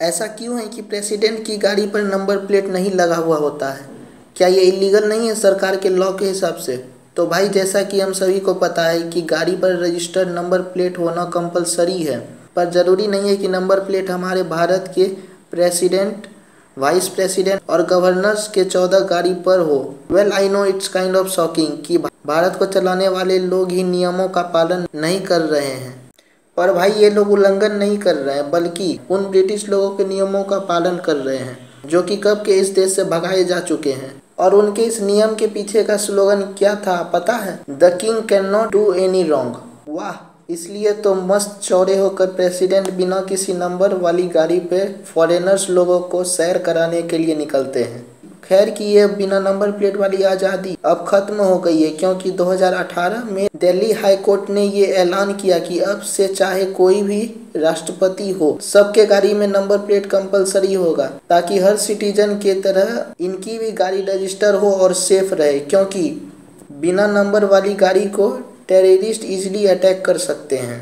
ऐसा क्यों है कि प्रेसिडेंट की गाड़ी पर नंबर प्लेट नहीं लगा हुआ होता है? क्या ये इलीगल नहीं है सरकार के लॉ के हिसाब से? तो भाई, जैसा कि हम सभी को पता है कि गाड़ी पर रजिस्टर्ड नंबर प्लेट होना कंपलसरी है, पर ज़रूरी नहीं है कि नंबर प्लेट हमारे भारत के प्रेसिडेंट वाइस प्रेसिडेंट और गवर्नर्स के चौदह गाड़ी पर हो। Well I know it's kind of shocking कि भारत को चलाने वाले लोग ही नियमों का पालन नहीं कर रहे हैं। पर भाई, ये लोग उल्लंघन नहीं कर रहे हैं, बल्कि उन ब्रिटिश लोगों के नियमों का पालन कर रहे हैं, जो कि कब के इस देश से भगाए जा चुके हैं। और उनके इस नियम के पीछे का स्लोगन क्या था, पता है? The king can not do any wrong वाह, इसलिए तो मस्त चौड़े होकर प्रेसिडेंट बिना किसी नंबर वाली गाड़ी पे फॉरेनर्स लोगों को सैर कराने के लिए निकलते हैं। खैर कि ये बिना नंबर प्लेट वाली आज़ादी अब खत्म हो गई है, क्योंकि 2018 में दिल्ली हाई कोर्ट ने ये ऐलान किया कि अब से चाहे कोई भी राष्ट्रपति हो, सबके गाड़ी में नंबर प्लेट कंपलसरी होगा, ताकि हर सिटीजन के तरह इनकी भी गाड़ी रजिस्टर हो और सेफ़ रहे, क्योंकि बिना नंबर वाली गाड़ी को टेररिस्ट इजिली अटैक कर सकते हैं।